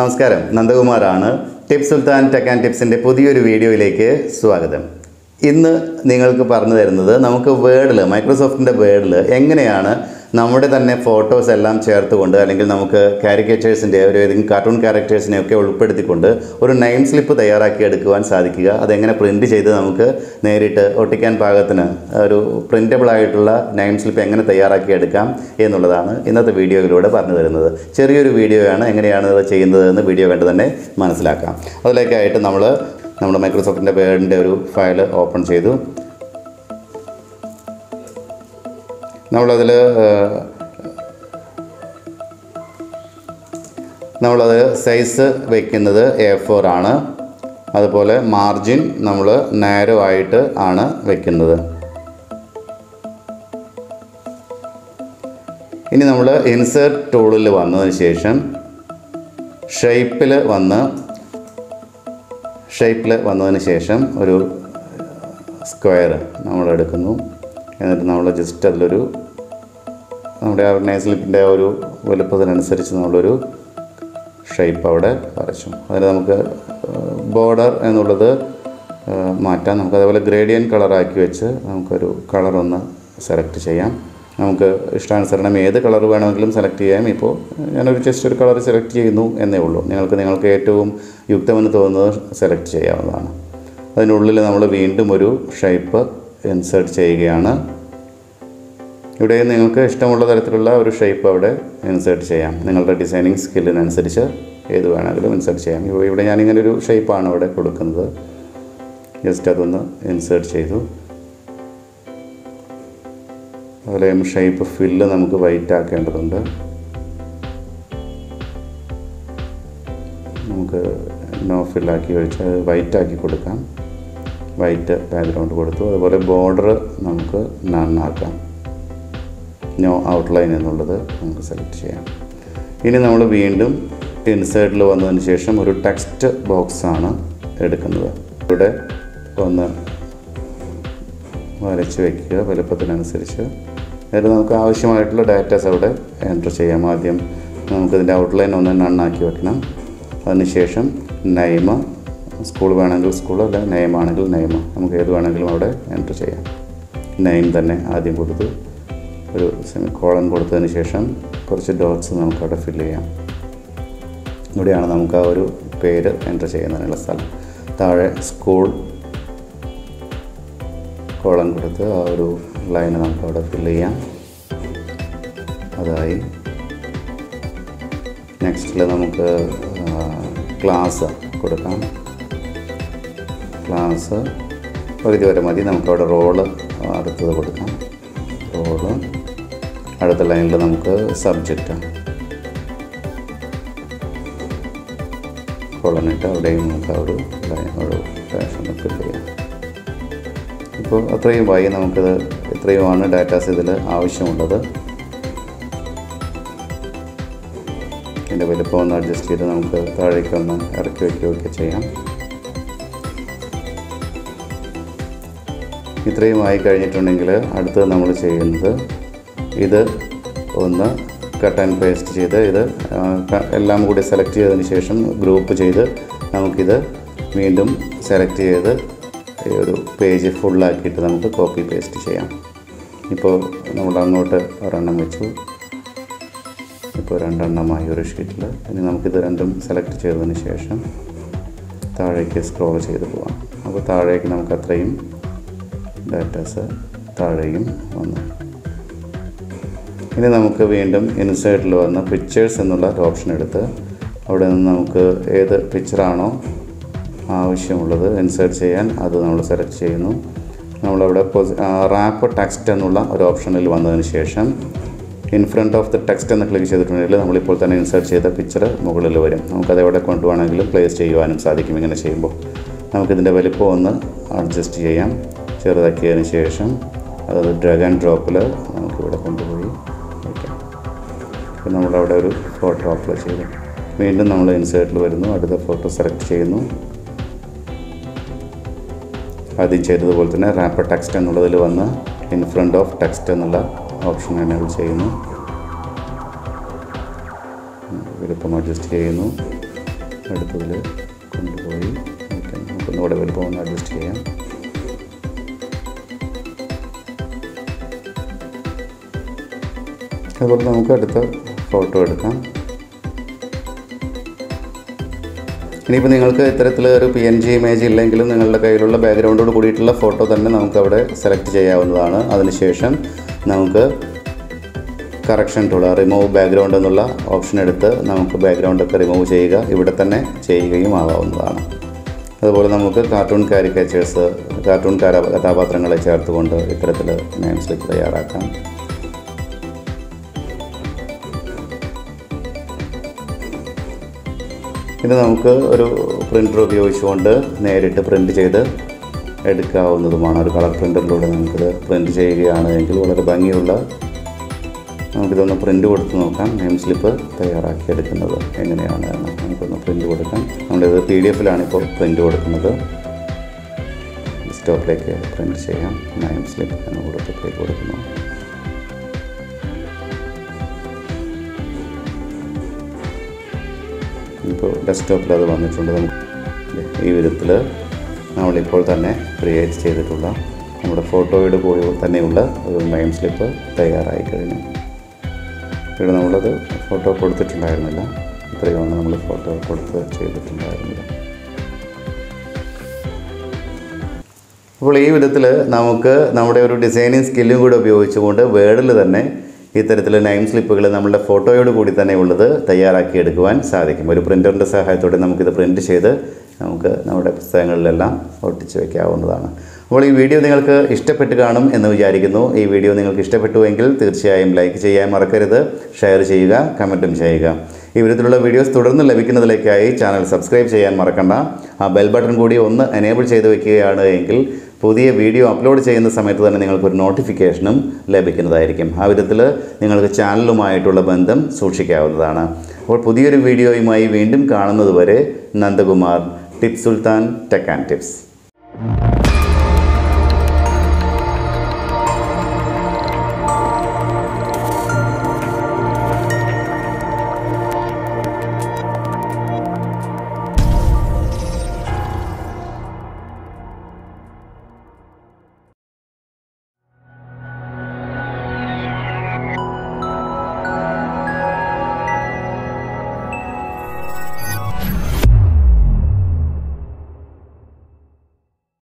നമസ്കാരം. നന്ദകുമാറാണ് tips Sultan tech and ടിപ്സിന്റെ പുതിയൊരു വീഡിയോയിലേക്ക് സ്വാഗതം. ഇന്ന് നിങ്ങൾക്ക് പറഞ്ഞു തരുന്നത് നമുക്ക് വേർഡിൽ മൈക്രോസോഫ്റ്റിന്റെ വേർഡിൽ എങ്ങനെയാണ് നമ്മുടെ തന്നെ ഫോട്ടോസ് എല്ലാം ചേർത്തുകൊണ്ട് അല്ലെങ്കിൽ നമുക്ക് കാരിക്കേച്ചേഴ്സിന്റെ ഒരു ഏതെങ്കിലും കാർട്ടൂൺ ക്യാരക്ടേഴ്സിനെ ഒക്കെ ഉൾപ്പെടുത്തിക്കൊണ്ട് ഒരു നെയിം സ്ലിപ്പ് തയ്യാറാക്കി എടുക്കുവാൻ സാധിക്കുക. അതെങ്ങനെ പ്രിന്റ് ചെയ്ത് നമുക്ക് നേരിട്ട് ഒട്ടിക്കാൻ പാകത്തിന് ഒരു പ്രിന്റബിളായിട്ടുള്ള നെയിം സ്ലിപ്പ് എങ്ങനെ തയ്യാറാക്കി എടുക്കാം എന്നുള്ളതാണ് ഇന്നത്തെ വീഡിയോയിലൂടെ പറഞ്ഞു തരുന്നത്. ചെറിയൊരു വീഡിയോയാണ് എങ്ങനെയാണ് ഇത് ചെയ്യുന്നത് എന്ന് വീഡിയോ കണ്ട് തന്നെ മനസ്സിലാക്കാം. അതിലേക്കായിട്ട് നമ്മൾ നമ്മുടെ മൈക്രോസോഫ്റ്റിന്റെ വേർഡിന്റെ ഒരു ഫയൽ ഓപ്പൺ ചെയ്തു. നമ്മളതിൽ നമ്മളത് സൈസ് വയ്ക്കുന്നത് എ ഫോർ ആണ്. അതുപോലെ മാർജിൻ നമ്മൾ നേരമായിട്ട് ആണ് വയ്ക്കുന്നത് ഇനി നമ്മൾ ഇൻസേർട്ട് ടൂളിൽ വന്നതിന് ശേഷം ഷേപ്പിൽ വന്ന് ഷേപ്പിൽ വന്നതിന് ശേഷം ഒരു സ്ക്വയർ നമ്മൾ എടുക്കുന്നു എന്നിട്ട് നമ്മൾ ജസ്റ്റ് അതിലൊരു നമ്മുടെ ആ നെയ്സ്ലിപ്പിന്റെ ഒരു വലുപ്പത്തിനനുസരിച്ച് നമ്മളൊരു ഷേപ്പ് അവിടെ വരച്ചു. അതിന് നമുക്ക് ബോർഡർ എന്നുള്ളത് മാറ്റാം. നമുക്ക് അതേപോലെ ഗ്രേഡിയൻ കളറാക്കി വെച്ച് നമുക്കൊരു കളറൊന്ന് സെലക്ട് ചെയ്യാം. നമുക്ക് ഇഷ്ടാനുസരണം ഏത് കളർ വേണമെങ്കിലും സെലക്ട് ചെയ്യാം. ഇപ്പോൾ ഞാനൊരു ജസ്റ്റ് ഒരു കളർ സെലക്ട് ചെയ്യുന്നു എന്നേ ഉള്ളൂ. നിങ്ങൾക്ക് നിങ്ങൾക്ക് ഏറ്റവും യുക്തമെന്ന് തോന്നുന്നത് സെലക്ട് ചെയ്യാവുന്നതാണ്. അതിനുള്ളിൽ നമ്മൾ വീണ്ടും ഒരു ഷേപ്പ് ഇൻസേർട്ട് ചെയ്യുകയാണ്. ഇവിടെ നിങ്ങൾക്ക് ഇഷ്ടമുള്ള തരത്തിലുള്ള ഒരു ഷേപ്പ് അവിടെ ഇൻസേർട്ട് ചെയ്യാം. നിങ്ങളുടെ ഡിസൈനിങ് സ്കില്ലിനനുസരിച്ച് ഏത് വേണമെങ്കിലും ഇൻസേർട്ട് ചെയ്യാം. ഇവിടെ ഞാനിങ്ങനെ ഒരു ഷേപ്പാണ് അവിടെ കൊടുക്കുന്നത്. ജസ്റ്റ് അതൊന്ന് ഇൻസേർട്ട് ചെയ്തു. അതുപോലെ ഷേപ്പ് ഫില്ല് നമുക്ക് വൈറ്റ് ആക്കേണ്ടതുണ്ട്. നമുക്ക് നോ ഫില്ലാക്കി വെച്ച് വൈറ്റ് ആക്കി കൊടുക്കാം. വൈറ്റ് ബാക്ക്ഗ്രൗണ്ട് കൊടുത്തു. അതുപോലെ ബോർഡർ നമുക്ക് നന്നാക്കാം. നോ ഔട്ട്ലൈൻ എന്നുള്ളത് നമുക്ക് സെലക്ട് ചെയ്യാം. ഇനി നമ്മൾ വീണ്ടും ഇൻസൈഡിൽ വന്നതിന് ശേഷം ഒരു ടെക്സ്റ്റ് ബോക്സാണ് എടുക്കുന്നത്. ഇവിടെ ഒന്ന് വരച്ച് വയ്ക്കുക വലുപ്പത്തിനനുസരിച്ച്. എന്നിട്ട് നമുക്ക് ആവശ്യമായിട്ടുള്ള ഡാറ്റാസ് അവിടെ എന്റർ ചെയ്യാം. ആദ്യം നമുക്കിതിന്റെ ഔട്ട്ലൈൻ ഒന്ന് നണ്ണാക്കി വെക്കണം. അതിനുശേഷം നൈമ സ്കൂൾ വേണമെങ്കിൽ സ്കൂൾ അല്ല നെയിം ആണെങ്കിൽ നമുക്ക് ഏത് വേണമെങ്കിലും അവിടെ എന്റർ ചെയ്യാം. നെയിം തന്നെ ആദ്യം കൊടുത്ത് ഒരു കോളൻ കൊടുത്തതിന് ശേഷം കുറച്ച് ഡോട്ട്സ് നമുക്ക് അവിടെ ഫില്ല് ചെയ്യാം. ഇവിടെയാണ് നമുക്ക് ആ ഒരു പേര് എന്റർ ചെയ്യുന്നതിനുള്ള സ്ഥലം. താഴെ സ്കൂൾ കോളം കൊടുത്ത് ആ ഒരു ലൈന് നമുക്ക് അവിടെ ഫില്ല് ചെയ്യാം. അതായി. നെക്സ്റ്റിൽ നമുക്ക് ക്ലാസ് കൊടുക്കാം. ക്ലാസ് പകുതി വരെ മതി. നമുക്കവിടെ റോൾ അടുത്തത് കൊടുക്കാം. റോൾ അടുത്ത ലൈനിൽ നമുക്ക് സബ്ജക്റ്റ് കോളനിട്ട് അവിടെയും നമുക്ക് ഒരു ലൈൻ ഒരു ഫാഷൻ ഫിൽ ചെയ്യാം ഇപ്പോൾ അത്രയും വായി നമുക്കിത് ഇത്രയുമാണ് ഡാറ്റാസ് ഇതിൽ ആവശ്യമുള്ളത്. ഇതിന്റെ വലുപ്പം ഒന്ന് അഡ്ജസ്റ്റ് ചെയ്ത് നമുക്ക് താഴേക്കൊന്ന് ഇറക്കി വയ്ക്കുകയൊക്കെ ചെയ്യാം. ഇത്രയും ആയി കഴിഞ്ഞിട്ടുണ്ടെങ്കിൽ അടുത്തത് നമ്മൾ ചെയ്യുന്നത് ഇത് ഒന്ന് കട്ട് ആൻഡ് പേസ്റ്റ് ചെയ്ത് ഇത് എല്ലാം കൂടി സെലക്ട് ചെയ്തതിന് ശേഷം ഗ്രൂപ്പ് ചെയ്ത് നമുക്കിത് വീണ്ടും സെലക്ട് ചെയ്ത് ഒരു പേജ് ഫുള്ളാക്കിയിട്ട് നമുക്ക് കോപ്പി പേസ്റ്റ് ചെയ്യാം. ഇപ്പോൾ നമ്മൾ അങ്ങോട്ട് ഒരെണ്ണം വെച്ചു. ഇപ്പോൾ രണ്ടെണ്ണമായി ഒരു ഷീറ്റിൽ ഇനി നമുക്കിത് രണ്ടും സെലക്ട് ചെയ്തതിന് ശേഷം താഴേക്ക് സ്ക്രോൾ ചെയ്ത് പോവാം. അപ്പോൾ താഴേക്ക് നമുക്ക് അത്രയും ഡാറ്റാസ് താഴെയും വന്നു. ഇനി നമുക്ക് വീണ്ടും ഇൻസൈഡിൽ വന്ന പിക്ചേഴ്സ് എന്നുള്ള ഒരു ഓപ്ഷൻ എടുത്ത് അവിടെ നിന്ന് നമുക്ക് ഏത് പിക്ചറാണോ ആവശ്യമുള്ളത് ഇൻസേർട്ട് ചെയ്യാൻ അത് നമ്മൾ സെലക്ട് ചെയ്യുന്നു. നമ്മളവിടെ റാപ്പ് ടെക്സ്റ്റ് എന്നുള്ള ഒരു ഓപ്ഷനിൽ വന്നതിന് ശേഷം in front of the text എന്ന് ക്ലിക്ക് ചെയ്തിട്ടുണ്ടെങ്കിൽ നമ്മളിപ്പോൾ തന്നെ ഇൻസേർട്ട് ചെയ്ത പിക്ചർ മുകളിൽ വരും. നമുക്കത് എവിടെ കൊണ്ടുപോകണമെങ്കിലും പ്ലേസ് ചെയ്യുവാനും സാധിക്കും. ഇങ്ങനെ ചെയ്യുമ്പോൾ നമുക്കിതിന്റെ വലിപ്പം ഒന്ന് അഡ്ജസ്റ്റ് ചെയ്യാം. ചെറുതാക്കിയതിന് ശേഷം അത് ഡ്രഗ് ആൻഡ് ഡ്രോപ്പിൽ നമുക്കിവിടെ കൊണ്ടുപോയി വയ്ക്കാം അപ്പോൾ നമ്മളവിടെ ഒരു ഫോട്ടോ അപ്ലൈ ചെയ്തു. വീണ്ടും നമ്മൾ ഇൻസേർട്ടിൽ വരുന്നു. അടുത്ത ഫോട്ടോ സെലക്ട് ചെയ്യുന്നു. ആദ്യം ചെയ്തതുപോലെ തന്നെ റാപ്പർ ടെക്സ്റ്റ് എന്നുള്ളതിൽ വന്ന് ഇൻ ഫ്രണ്ട് ഓഫ് ടെക്സ്റ്റ് എന്നുള്ള ഓപ്ഷൻ എനേബിൾ ചെയ്യുന്നു. വലുപ്പം അഡ്ജസ്റ്റ് ചെയ്യുന്നു. അടുത്തതിൽ കൊണ്ടുപോയി നമുക്കൊന്നുകൂടെ വലുപ്പം ഒന്ന് അഡ്ജസ്റ്റ് ചെയ്യാം. അതുപോലെ നമുക്ക് അടുത്ത ഫോട്ടോ എടുക്കാം. ഇനിയിപ്പോൾ നിങ്ങൾക്ക് ഇത്തരത്തിൽ ഒരു പി എൻ ജി ഇമേജ് ഇല്ലെങ്കിലും നിങ്ങളുടെ കയ്യിലുള്ള ബാക്ക്ഗ്രൗണ്ടോട് കൂടിയിട്ടുള്ള ഫോട്ടോ തന്നെ നമുക്ക് അവിടെ സെലക്ട് ചെയ്യാവുന്നതാണ്. അതിനുശേഷം നമുക്ക് കറക്ഷൻ ടൂൾ റിമൂവ് ബാക്ക്ഗ്രൗണ്ട് എന്നുള്ള ഓപ്ഷൻ എടുത്ത് നമുക്ക് ബാക്ക്ഗ്രൗണ്ടൊക്കെ റിമൂവ് ചെയ്യുക. ഇവിടെ തന്നെ ചെയ്യുകയും ആവാവുന്നതാണ് അതുപോലെ നമുക്ക് കാർട്ടൂൺ കാരിക്കേച്ചേഴ്സ് കാർട്ടൂൺ കഥാപാത്രങ്ങളെ ചേർത്തുകൊണ്ട് ഇത്തരത്തിൽ നെയിംസ് തയ്യാറാക്കാം. ഇത് നമുക്ക് ഒരു പ്രിന്റർ ഉപയോഗിച്ചുകൊണ്ട് നേരിട്ട് പ്രിന്റ് ചെയ്ത് എടുക്കാവുന്നതുമാണ്. ഒരു കളർ പ്രിന്ററിലൂടെ നമുക്കിത് പ്രിന്റ് ചെയ്യുകയാണ് എങ്കിൽ വളരെ ഭംഗിയുള്ള നമുക്കിതൊന്ന് പ്രിന്റ് കൊടുത്ത് നോക്കാം. നെയിം സ്ലിപ്പ് തയ്യാറാക്കി എടുക്കുന്നത് എങ്ങനെയാണ് നമുക്കൊന്ന് പ്രിന്റ് കൊടുക്കാം. നമ്മളിത് പി ഡി എഫിലാണ് ഇപ്പോൾ പ്രിന്റ് കൊടുക്കുന്നത്. സ്റ്റോപ്പിലേക്ക് പ്രിന്റ് ചെയ്യാം. നെയിം സ്ലിപ്പ് എന്ന് കൊടുത്ത് കൊടുക്കുന്നു. ഇപ്പോൾ ഡെസ്ക്ടോപ്പിൽ അത് വന്നിട്ടുണ്ട് നമുക്ക് ഈ വിധത്തിൽ നമ്മളിപ്പോൾ തന്നെ ക്രിയേറ്റ് ചെയ്തിട്ടുള്ള നമ്മുടെ ഫോട്ടോയുടെ പോയി തന്നെയുള്ള ഒരു നെയിം സ്ലിപ്പ് തയ്യാറായി കഴിഞ്ഞു. ഇവിടെ നമ്മളത് ഫോട്ടോ കൊടുത്തിട്ടുണ്ടായിരുന്നില്ല. ഇത്രയാണ് നമ്മൾ ഫോട്ടോ കൊടുത്ത് ചെയ്തിട്ടുണ്ടായിരുന്നില്ല. അപ്പോൾ ഈ വിധത്തിൽ നമുക്ക് നമ്മുടെ ഒരു ഡിസൈനിങ് സ്കില്ലും കൂടെ ഉപയോഗിച്ചുകൊണ്ട് വേർഡിൽ തന്നെ ഇത്തരത്തിൽ നെയിം സ്ലിപ്പുകൾ നമ്മളുടെ ഫോട്ടോയോട് കൂടി തന്നെ ഉള്ളത് തയ്യാറാക്കി എടുക്കുവാൻ സാധിക്കും. ഒരു പ്രിന്ററിന്റെ സഹായത്തോടെ നമുക്കിത് പ്രിന്റ് ചെയ്ത് നമുക്ക് നമ്മുടെ പുസ്തകങ്ങളിലെല്ലാം ഒട്ടിച്ച് വയ്ക്കാവുന്നതാണ് അപ്പോൾ ഈ വീഡിയോ നിങ്ങൾക്ക് ഇഷ്ടപ്പെട്ട് കാണും എന്ന് വിചാരിക്കുന്നു. ഈ വീഡിയോ നിങ്ങൾക്ക് ഇഷ്ടപ്പെട്ടുവെങ്കിൽ തീർച്ചയായും ലൈക്ക് ചെയ്യാൻ മറക്കരുത് ഷെയർ ചെയ്യുക കമന്റും ചെയ്യുക. ഈ വിധത്തിലുള്ള വീഡിയോസ് തുടർന്ന് ലഭിക്കുന്നതിലേക്കായി ചാനൽ സബ്സ്ക്രൈബ് ചെയ്യാൻ മറക്കണ്ട. ആ ബെൽ ബട്ടൺ കൂടി ഒന്ന് എനേബിൾ ചെയ്ത് വെക്കുകയാണ് എങ്കിൽ പുതിയ വീഡിയോ അപ്ലോഡ് ചെയ്യുന്ന സമയത്ത് തന്നെ നിങ്ങൾക്കൊരു നോട്ടിഫിക്കേഷനും ലഭിക്കുന്നതായിരിക്കും. ആ വിധത്തിൽ നിങ്ങൾക്ക് ചാനലുമായിട്ടുള്ള ബന്ധം സൂക്ഷിക്കാവുന്നതാണ്. അപ്പോൾ പുതിയൊരു വീഡിയോയുമായി വീണ്ടും കാണുന്നതുവരെ Nandakumar tips Sultan tech and tips.